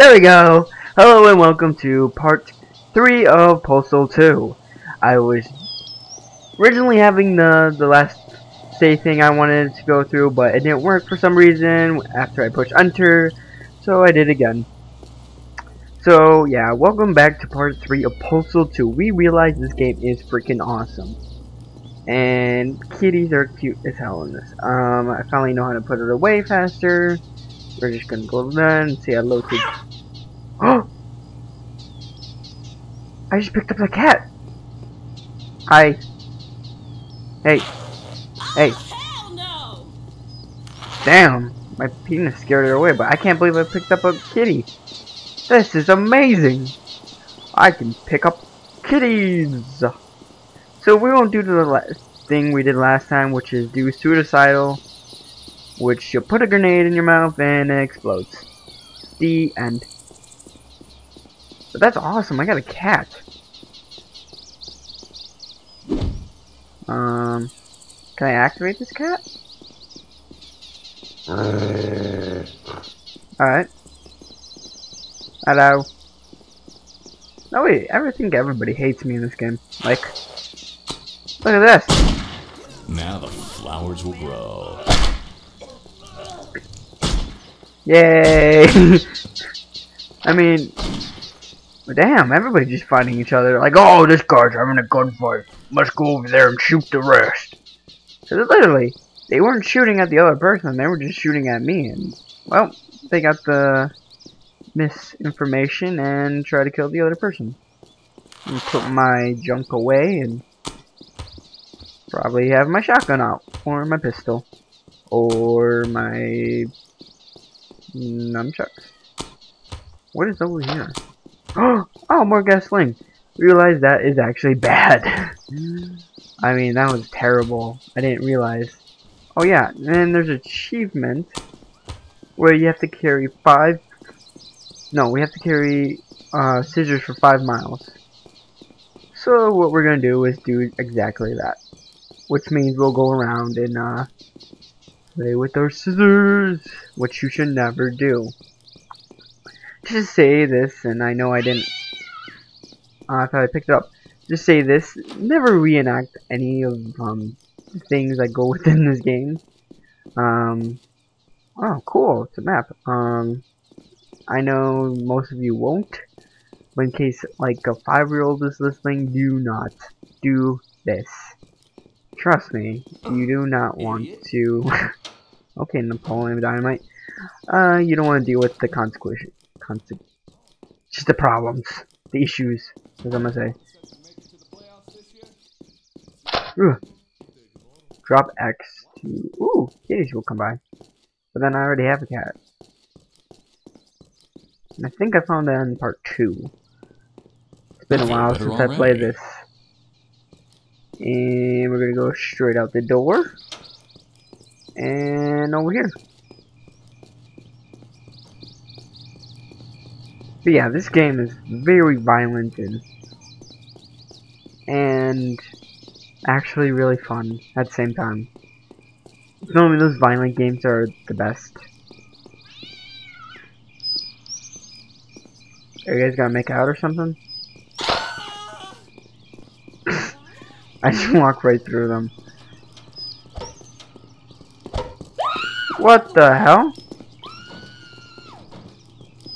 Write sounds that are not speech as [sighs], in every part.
There we go! Hello and welcome to part 3 of Postal 2. I was originally having the, the last save thing I wanted to go through, but it didn't work for some reason after I pushed enter, so I did again. So, yeah, welcome back to part 3 of Postal 2. We realize this game is freaking awesome. And kitties are cute as hell in this. Um, I finally know how to put it away faster. We're just gonna go then and see how low to. Oh! I just picked up the cat. Hi. Hey. Hey. Hell no! Damn. My penis scared her away, but I can't believe I picked up a kitty. This is amazing. I can pick up kitties. So we won't do the thing we did last time, which is do suicidal, which you put a grenade in your mouth and it explodes. The end. But that's awesome. I got a cat. Um, can I activate this cat? Alright. Hello. No wait, I think everybody hates me in this game. Like, look at this. Now the flowers will grow. Yay! [laughs] I mean, damn, everybody's just fighting each other. Like, oh, this guy's having a gunfight. Must go over there and shoot the rest. So literally, they weren't shooting at the other person. They were just shooting at me. And well, they got the misinformation and try to kill the other person. And put my junk away and probably have my shotgun out or my pistol or my nunchucks. What is over here? [gasps] Oh, more gasoline. Realize that is actually bad. [laughs] I mean, that was terrible. I didn't realize. Oh yeah, and there's achievement where you have to carry five. No, we have to carry uh, scissors for five miles. So what we're gonna do is do exactly that, which means we'll go around and uh, play with our scissors, which you should never do. Just say this, and I know I didn't. Uh, I thought I picked it up. Just say this: never reenact any of um things that go [laughs] within this game. Um. Oh, cool! It's a map. Um. I know most of you won't, but in case like a five-year-old is listening, do not do this. Trust me, you do not [laughs] want to. [laughs] okay, Napoleon Dynamite. Uh, you don't want to deal with the consequences. Conse just the problems, the issues, as I'm gonna say. Ooh. Drop X to. Ooh, kitties will come by. But then I already have a cat. And I think I found that in part two. It's been a while since I played this. And we're gonna go straight out the door. And over here. But yeah, this game is very violent and and actually really fun at the same time. Normally those violent games are the best. Are you guys gonna make out or something? [laughs] I just walk right through them. What the hell?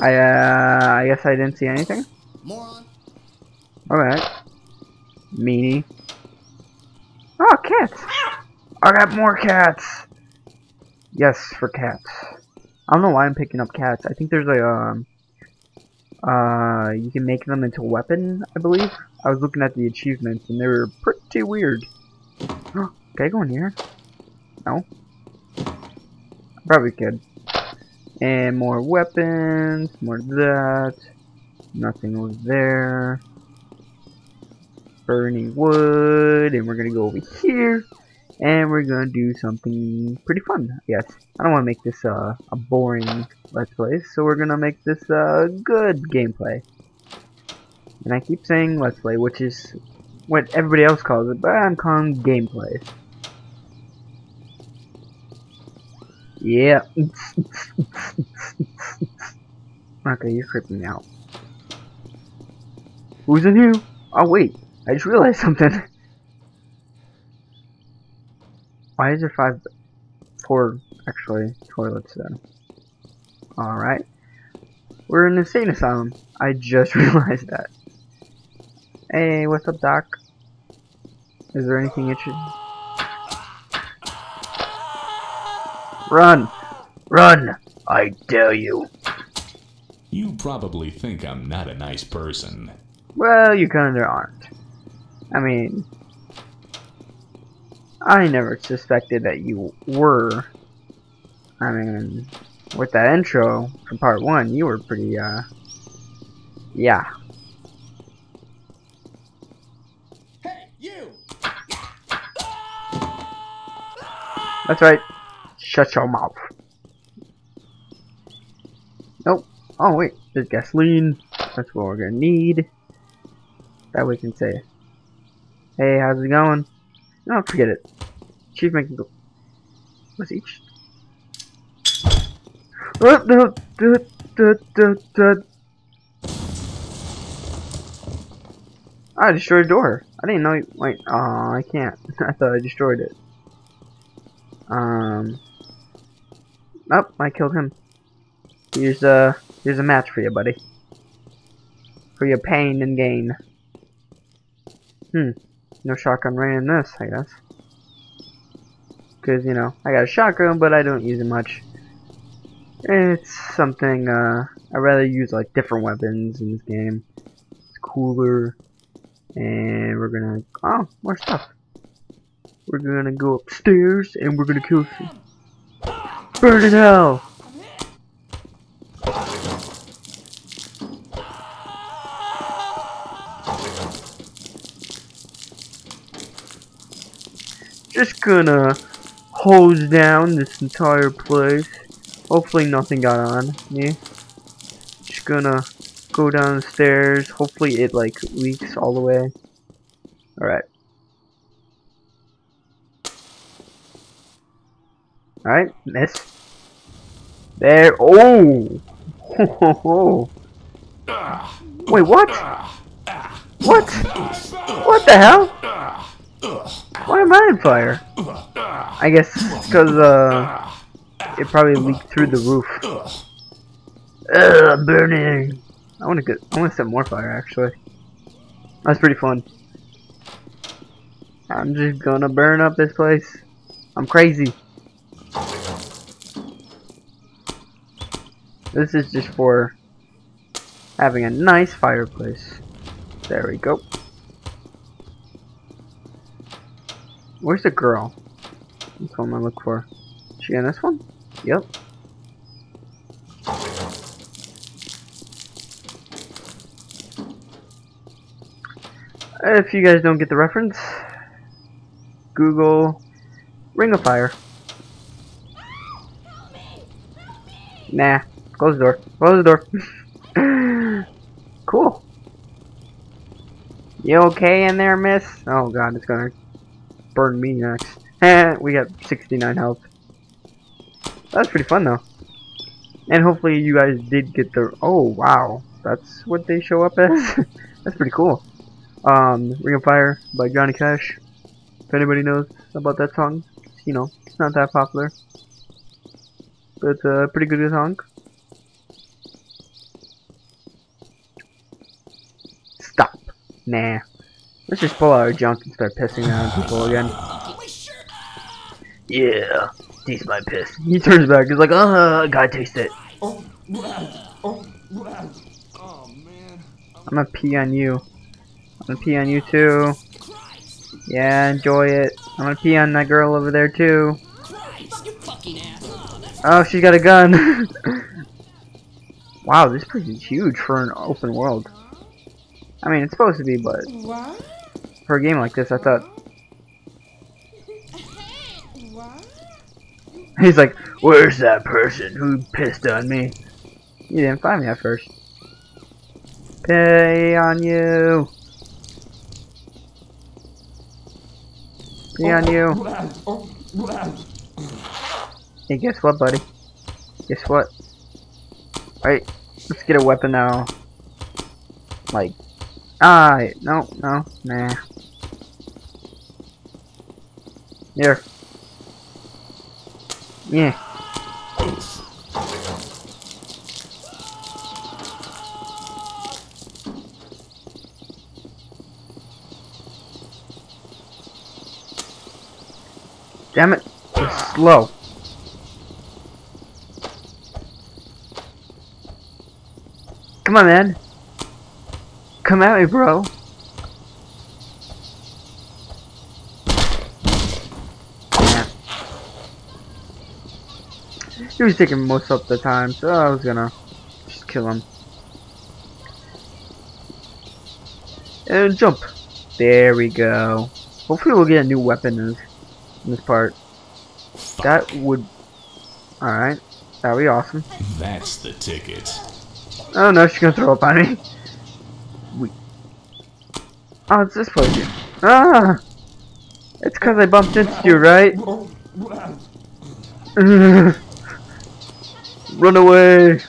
I uh, I guess I didn't see anything. Moron. Alright. Meanie. Oh, cats! I got more cats! Yes, for cats. I don't know why I'm picking up cats. I think there's a, um... Uh, you can make them into a weapon, I believe. I was looking at the achievements, and they were pretty weird. [gasps] can I go in here? No? Probably could. And more weapons, more that. Nothing over there. Burning wood, and we're gonna go over here, and we're gonna do something pretty fun. Yes, I don't want to make this uh, a boring let's play, so we're gonna make this uh, good gameplay. And I keep saying let's play, which is what everybody else calls it, but I'm calling gameplay. Yeah. [laughs] Okay, you're creeping me out. Who's in here? Oh wait, I just realized something. [laughs] Why is there five, four actually toilets then? All right, we're in an insane asylum. I just [laughs] realized that. Hey, what's up, Doc? Is there anything itching? Run! Run! I dare you. You probably think I'm not a nice person. Well, you kinda aren't. I mean, I never suspected that you were. I mean, with that intro from part one, you were pretty, uh, yeah. That's right. Shut your mouth. Nope. Oh wait, there's gasoline. That's what we're gonna need. That we can say, "Hey, how's it going?" No, forget it. Chief making go. What's each? Uh. I destroyed a door. I didn't know. You, wait, oh, I can't. [laughs] I thought I destroyed it. Um. Oh, I killed him. Here's a here's a match for you, buddy. For your pain and gain. Hmm. No shotgun rain in this, I guess. Cause you know I got a shotgun, but I don't use it much. It's something uh, I rather use like different weapons in this game. It's cooler, and we're gonna oh more stuff. We're gonna go upstairs and we're gonna kill some. Burn in hell! Just gonna hose down this entire place. Hopefully nothing got on me. Just gonna go down the stairs. Hopefully it like leaks all the way. Alright. Alright, miss. There. Oh! [laughs] Wait, what? What? What the hell? Why am I on fire? I guess because uh, it probably leaked through the roof. Ugh, burning. I want to get. I want to set more fire. Actually, that's pretty fun. I'm just gonna burn up this place. I'm crazy. This is just for having a nice fireplace. There we go. Where's the girl? That's what I'm gonna look for. Is she in this one? Yep. If you guys don't get the reference, Google Ring of Fire. Nah. Close the door. Close the door. [laughs] cool. You okay in there, miss? Oh god, it's gonna burn me next. [laughs] we got 69 health. That's pretty fun though. And hopefully you guys did get the... Oh, wow. That's what they show up as? [laughs] That's pretty cool. Um, Ring of Fire by Johnny Cash. If anybody knows about that song, you know, it's not that popular. But it's a pretty good song. Nah. Let's just pull out our junk and start pissing on people again. Yeah, taste my piss. [laughs] He turns back, he's like, uh, gotta taste it. Oh, oh, oh man. I'm gonna pee on you. I'm gonna pee on you too. Yeah, enjoy it. I'm gonna pee on that girl over there too. Oh, she's got a gun. [laughs] wow, this place is huge for an open world. I mean, it's supposed to be, but for a game like this, I thought. He's like, where's that person who pissed on me? You didn't find me at first. Pay on you. Pay on you. Hey, guess what, buddy? Guess what? Right. Let's get a weapon now. Like, ah, no, no, nah. Here. Yeah. Damn it. It's slow. Come on, man. Come at me, bro. Yeah. He was taking most of the time, so I was gonna just kill him. And jump. There we go. Hopefully we'll get a new weapon in this, in this part. That would... Alright. That would be awesome. That's the ticket. Oh no, she's gonna throw up on me. Oh, it's this place. Ah! It's cause I bumped into you, right? [laughs] run away!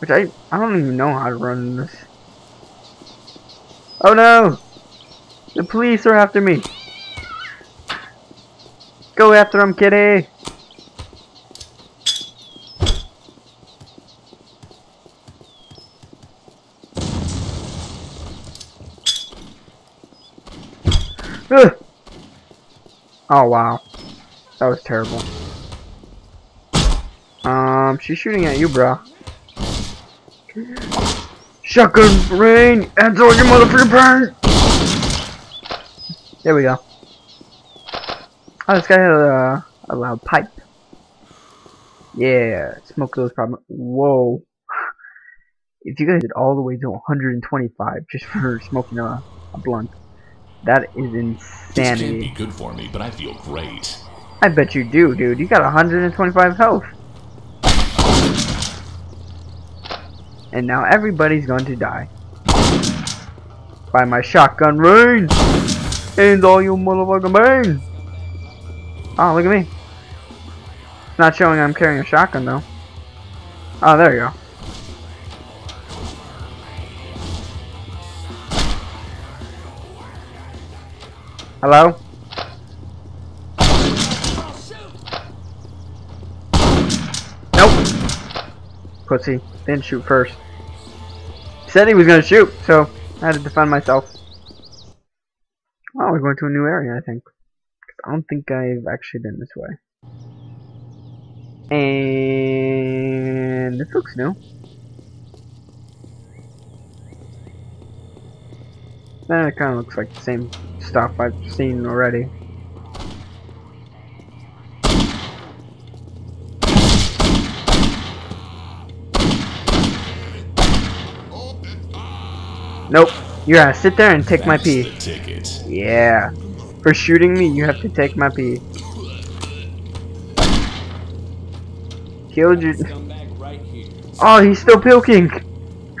Which I, I don't even know how to run this. Oh no! The police are after me! Go after them, kitty! Ugh. Oh wow. That was terrible. Um, she's shooting at you, bro. Shotgun rain! Answer your motherfucking parent! There we go. Oh, this guy had a, a loud pipe. Yeah, smoke those problems. Whoa. If you guys did all the way to 125 just [laughs] for smoking a, a blunt, that is insanity. This can't be good for me, but I feel great. I bet you do, dude. You got 125 health. And now everybody's going to die. By my shotgun rain! And all you motherfucking bang! Oh, look at me. It's not showing I'm carrying a shotgun, though. Oh, there you go. Hello? Nope. Pussy. Didn't shoot first. Said he was gonna shoot, so I had to defend myself. Oh, we're going to a new area, I think. I don't think I've actually been this way. And this looks new. It kind of looks like the same stuff I've seen already. Nope. You gotta sit there and take my pee. ticket. Yeah. For shooting me, you have to take my pee. Killed you. Oh, he's still puking. [laughs]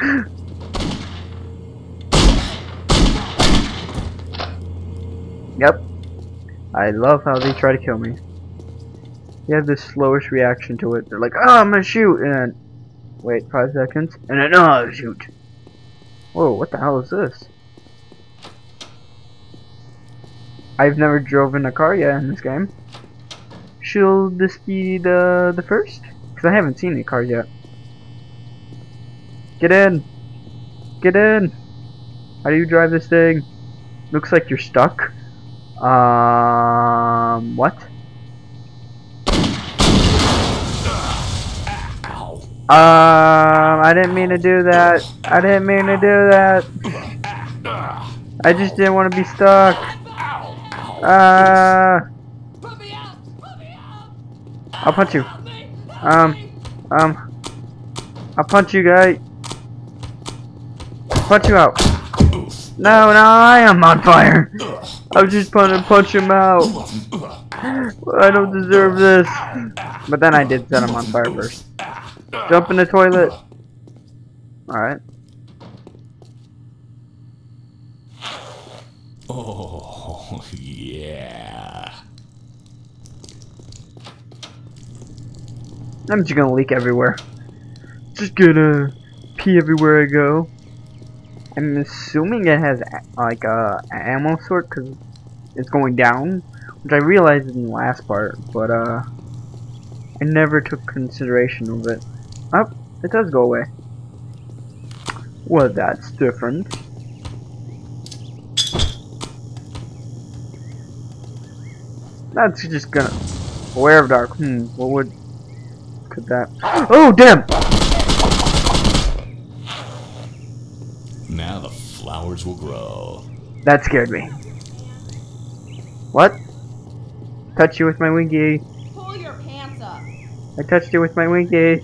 yep. I love how they try to kill me. They have this slowish reaction to it. They're like, oh, I'm gonna shoot, and wait five seconds, and then, oh, shoot. Whoa, what the hell is this? I've never driven a car yet in this game. Should this be the the first? Because I haven't seen a car yet. Get in! Get in! How do you drive this thing? Looks like you're stuck. Um, what? Um, I didn't mean to do that. I didn't mean to do that. I just didn't want to be stuck. Uh, I'll punch you. Um, um, I'll punch you, guy. Punch you out. No, no, I am on fire. I was just trying to punch him out. I don't deserve this. But then I did set him on fire first. Jump in the toilet. Alright. Oh, yeah. I'm just gonna leak everywhere. just gonna pee everywhere I go. I'm assuming it has like a ammo sort because it's going down, which I realized in the last part, but uh, I never took consideration of it. Oh, it does go away. Well, that's different. That's just gonna. Aware of dark. Hmm. What would. Could that. [gasps] Oh, damn! Now the flowers will grow. That scared me. What? Touch you with my winky. Pull your pants up. I touched you with my winky.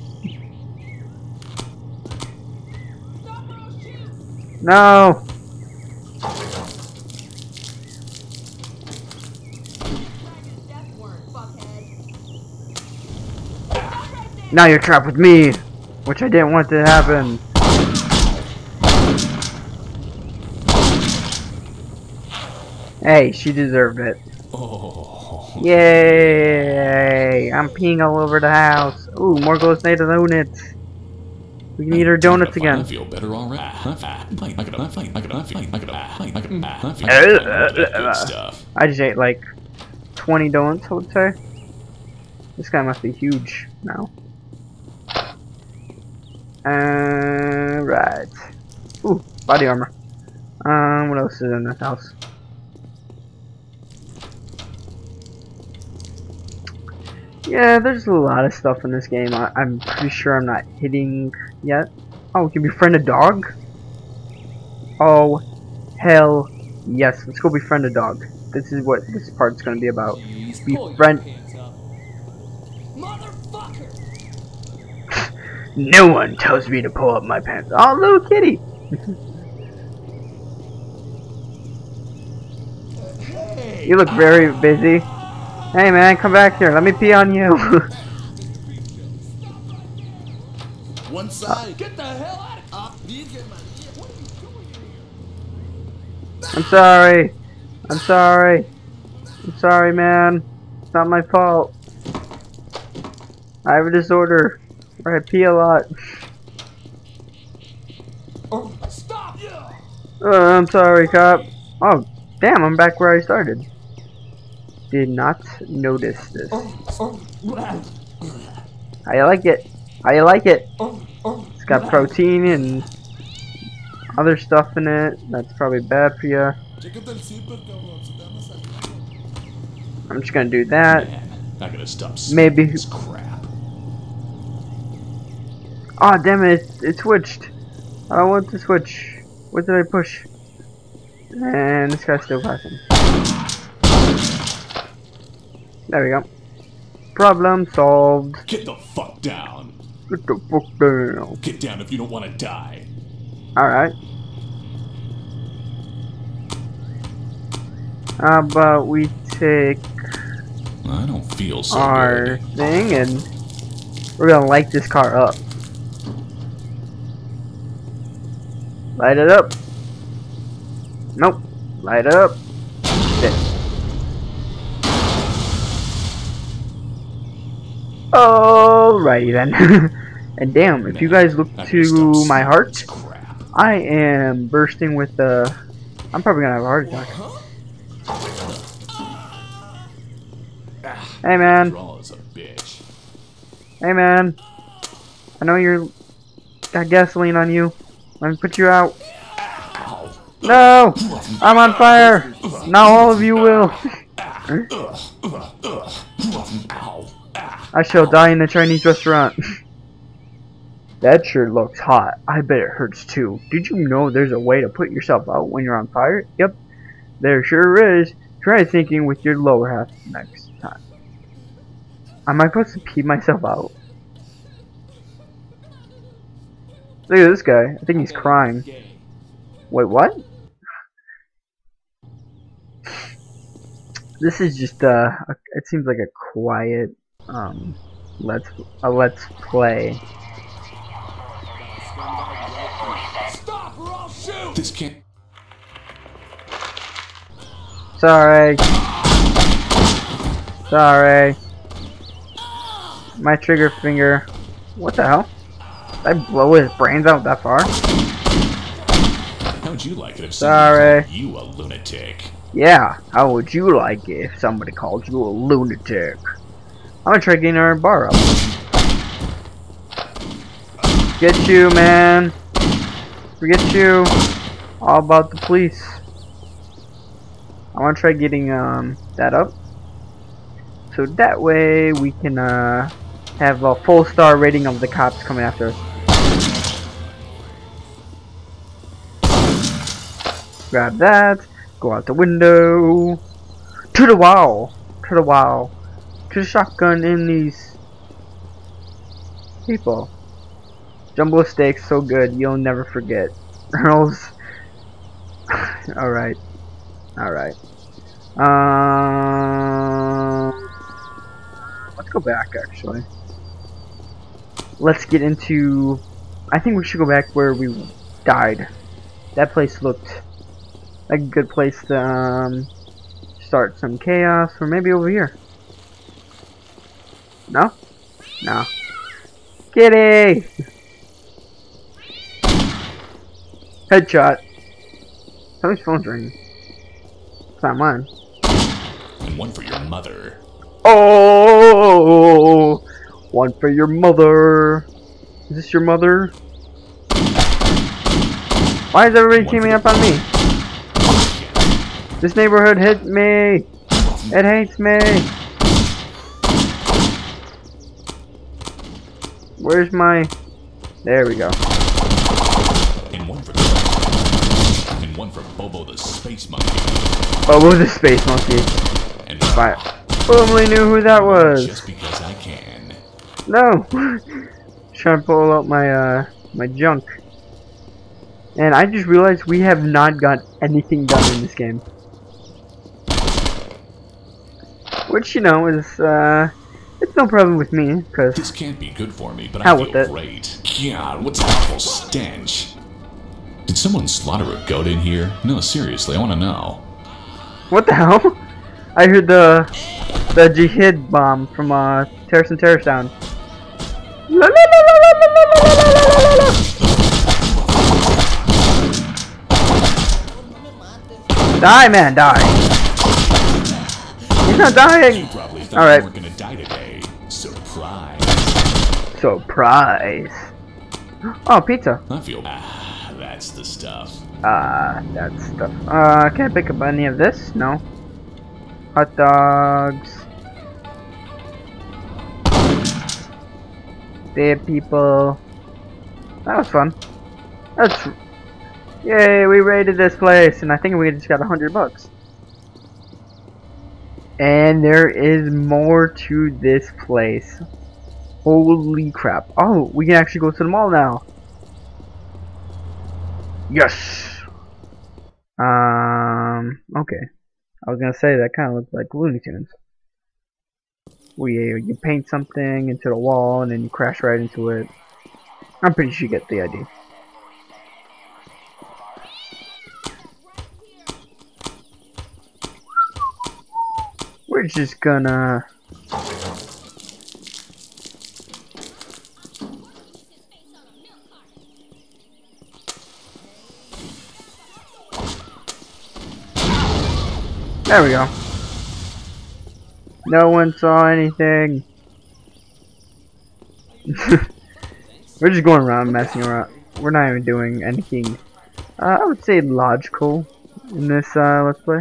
Stop or I'll shoot. No! Dragon's death warrant, fuckhead. Now you're trapped with me! Which I didn't want to happen. Hey, she deserved it. Oh. Yay! I'm peeing all over the house. Ooh, more ghost night donuts. We can eat our donuts again. I feel better already. I just ate like 20 donuts, I would say. This guy must be huge now. Uh, right. Ooh, body armor. Um, what else is in this house? Yeah, there's a lot of stuff in this game. I I'm pretty sure I'm not hitting yet. Oh, we can befriend a dog? Oh, hell yes. Let's go befriend a dog. This is what this part's gonna be about. Please Be pull your friend- pants up. Motherfucker! No one tells me to pull up my pants. Oh, little kitty. [laughs] Uh, you look very busy. Hey man, come back here. Let me pee on you. One side. Get the hell out of What are you doing here? I'm sorry. I'm sorry. I'm sorry, man. It's not my fault. I have a disorder where I pee a lot. Oh, stop! Yeah. Uh, I'm sorry, cop. Oh, damn, I'm back where I started. Did not notice this. Oh, oh, blah. How you like it? I like it? oh. oh it's got protein and other stuff in it. That's probably bad for you. Chécate el zipper, cabrón. Se te van a salir. I'm just gonna do that. Man, I gotta stop Maybe- smoking this crap. Oh damn it! It, it switched. I don't want to switch. What did I push? And this guy's still passing. There we go. Problem solved. Get the fuck down. Get the fuck down. Get down if you don't want to die. Alright. How about we take I don't feel so our good. thing and we're gonna light this car up. Light it up. Nope. Light it up. Alrighty then. [laughs] and damn, if you guys look gotta my heart. I am bursting with the. I'm probably gonna have a heart attack. Hey man, Draw is a bitch. hey man. I know you're got gasoline on you. Let me put you out. No! I'm on fire! Now all of you will. [laughs] I shall die in a Chinese restaurant. [laughs] that sure looks hot. I bet it hurts too. Did you know there's a way to put yourself out when you're on fire? Yep. There sure is. Try thinking with your lower half next time. Am I supposed to pee myself out? Look at this guy. I think he's crying. Wait, what? This is just uh, it seems like a quiet um, let's a let's play. Stop or I'll shoot! This can't. Sorry. Sorry. My trigger finger. What the hell? Did I blow his brains out that far? How would you like it if Sorry. called you a lunatic? Yeah, how would you like it if somebody called you a lunatic? I'm gonna try getting our bar up. Get you, man. Forget you. All about the police. I wanna try getting um that up. So that way we can uh have a full star rating of the cops coming after us. Grab that. Go out the window. To the wall. To the wall. To shotgun in these people. Jumbo steaks so good you'll never forget. [laughs] Earl's. [sighs] Alright. Alright. Um, let's go back actually. Let's get into. I think we should go back where we died. That place looked like a good place to um, start some chaos, or maybe over here. No? No. Kitty! Headshot. Somebody's phone's ringing. It's not mine. And one for your mother. Oh! One for your mother. Is this your mother? Why is everybody One teaming up on me? This neighborhood hit me. It hates me. Where's my... There we go. And one for And one for Bobo the space monkey. What the space monkey? And I only knew who that was. just because I can. No. [laughs] Trying to pull out my uh my junk. And I just realized we have not got anything done in this game. Which you know is uh it's no problem with me, cause this can't be good for me, but I feel great. God, what's that awful stench? Did someone slaughter a goat in here? No, seriously, I want to know. What the hell? [laughs] I heard the the jihad bomb from uh, Terrace and Terrace Down. La, la, la, die, man, die. He's not dying. All right. Surprise. Oh, pizza. I feel. Ah, that's the stuff. Ah, that stuff. Uh, can I pick up any of this? No. Hot dogs. Dead people. That was fun. That's. Yay, we raided this place, and I think we just got a hundred bucks. And there is more to this place. Holy crap. Oh, we can actually go to the mall now. Yes! Um, okay. I was gonna say that kind of looks like Looney Tunes. You, you paint something into the wall and then you crash right into it. I'm pretty sure you get the idea. We're just gonna... There we go. No one saw anything. [laughs] We're just going around messing around. We're not even doing anything. Uh, I would say logical in this uh, let's play.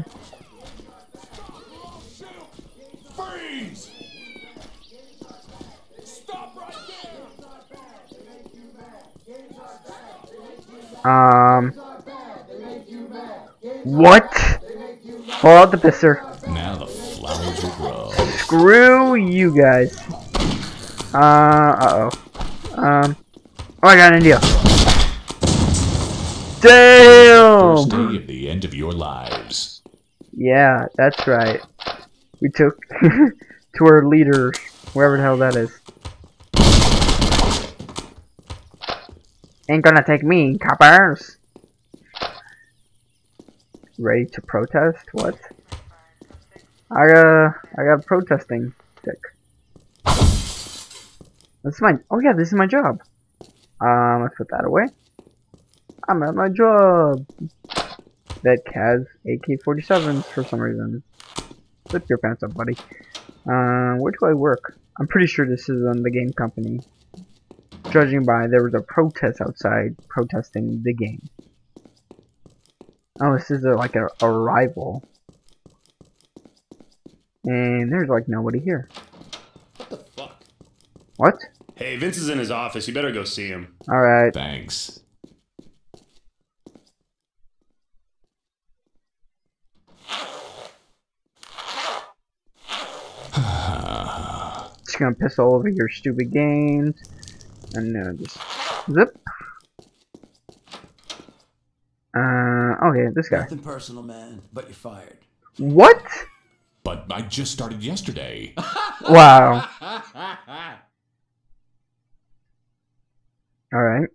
Freeze! Stop right there! Um. What? Pull out the pisser. Now the flowers will grow. Screw you guys. Uh, uh oh. Um. Oh, I got an idea. First day Damn! of the end of your lives. Yeah, that's right. We took [laughs] to our leader, wherever the hell that is. Ain't gonna take me, coppers. Ready to protest? What? I uh, I got protesting stick. That's my. Oh yeah, this is my job. Um, let's put that away. I'm at my job. That has AK-47s for some reason. Put your pants up, buddy. Uh, where do I work? I'm pretty sure this is on the game company. Judging by there was a protest outside protesting the game. Oh, this is a, like a, a rival. And there's like nobody here. What the fuck? What? Hey, Vince is in his office. You better go see him. Alright. Thanks. [sighs] Just gonna piss all over your stupid games. And uh, just zip. Uh, okay, this guy. Nothing personal, man, but you're fired. What? But I just started yesterday. [laughs] Wow. Alright.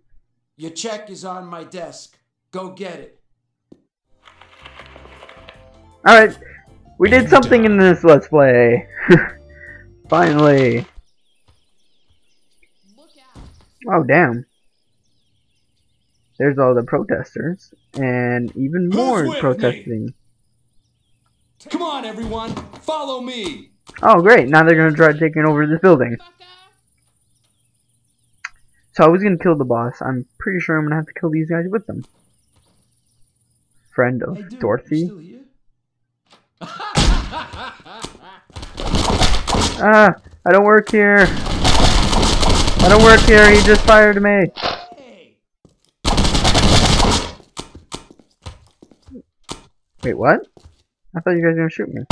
Your check is on my desk. Go get it. Alright. We did something uh, in this Let's Play. [laughs] Finally. Look. Oh, damn. There's all the protesters. And even Who's more protesting. me? Come on, everyone, follow me. Oh, great. Now they're gonna try taking over this building. So I was gonna kill the boss. I'm pretty sure I'm gonna have to kill these guys with them. Friend of Hey, dude, Dorothy. You still here? [laughs] Ah, I don't work here. I don't work here. He just fired me. Hey. Wait, what? I thought you guys were gonna shoot me.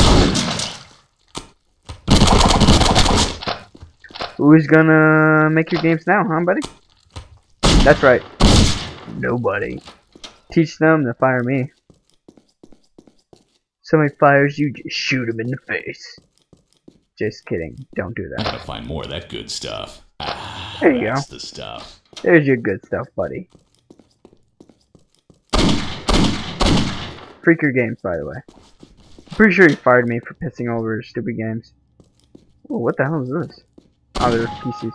Who's gonna make your games now, huh, buddy? That's right. Nobody. Teach them to fire me. Somebody fires you, just shoot him in the face. Just kidding. Don't do that. I gotta find more of that good stuff. Ah, There you go. that's the stuff. There's your good stuff, buddy. Freaker Games, by the way. Pretty sure he fired me for pissing over stupid games. What the hell is this? Ah, oh, there's PCs.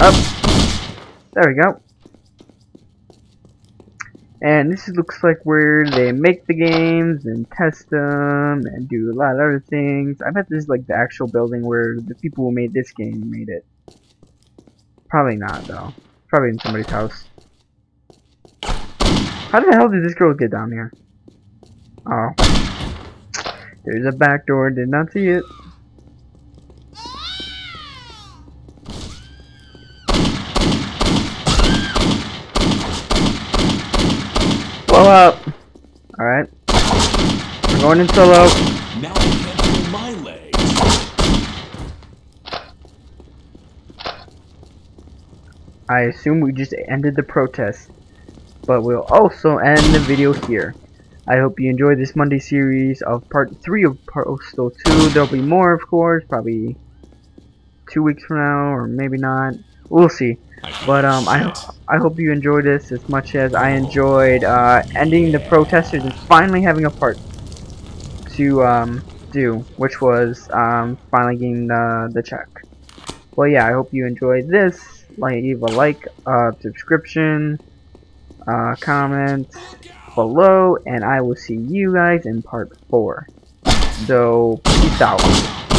Up. There we go. And this looks like where they make the games and test them and do a lot of other things. I bet this is like the actual building where the people who made this game made it. Probably not though. Probably in somebody's house. How the hell did this girl get down here? Oh. There's a back door, did not see it. Blow up! Alright. We're going in solo. Now I can't feel my legs. I assume we just ended the protest, but we'll also end the video here. I hope you enjoyed this Monday series of part 3 of Postal 2. There'll be more, of course, probably two weeks from now, or maybe not. We'll see. But um, I. I hope you enjoyed this as much as I enjoyed uh, ending the protesters and finally having a part to um, do, which was um, finally getting the the check. Well, yeah, I hope you enjoyed this. Like, leave a like, uh, subscription, uh, comment below, and I will see you guys in part four. So, peace out.